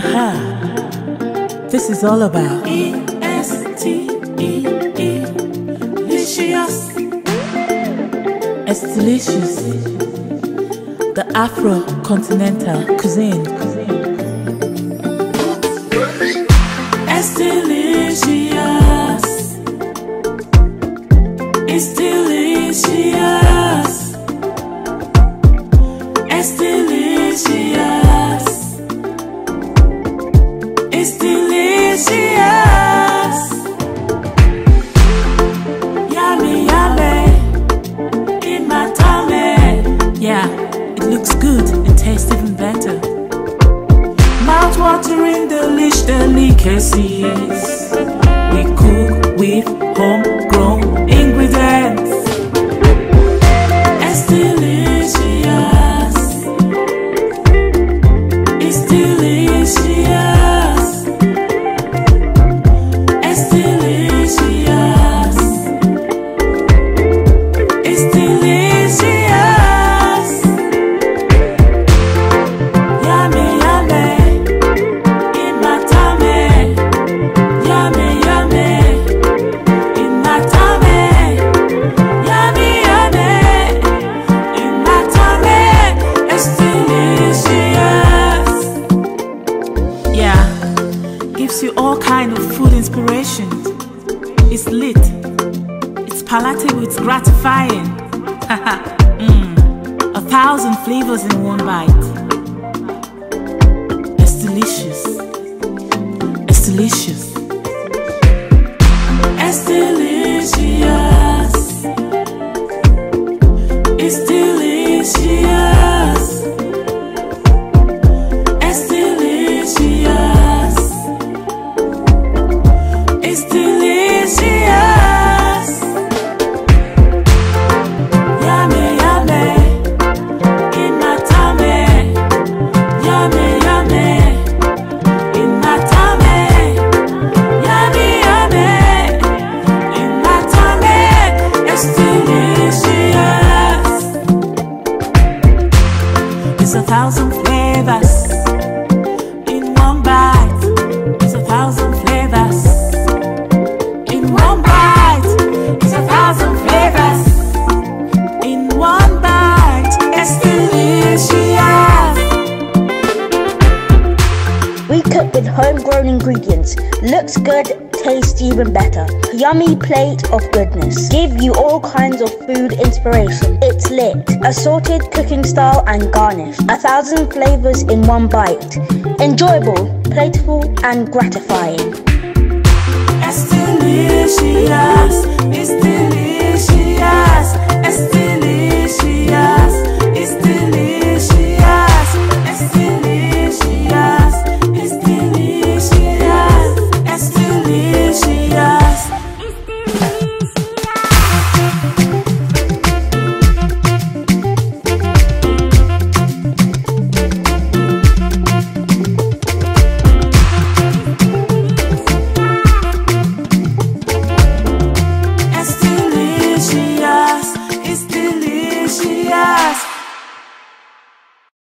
ha ha. This is all about E S T E E. Delicious. It's delicious. The Afro continental cuisine. It's delicious. It's delicious. You. Flavors in one bite. It's delicious. It's delicious. It's delicious. It's delicious. Thousand flavors in one bite. It's a thousand flavors in one bite. It's a thousand flavors in one bite. It's delicious. We cook with homegrown ingredients. Looks good, tastes even better. Yummy plate of goodness. Give you all kinds of food inspiration. It's lit. Assorted cooking style and garnish. A thousand flavors in one bite. Enjoyable, playful, and gratifying. It's delicious. It's delicious.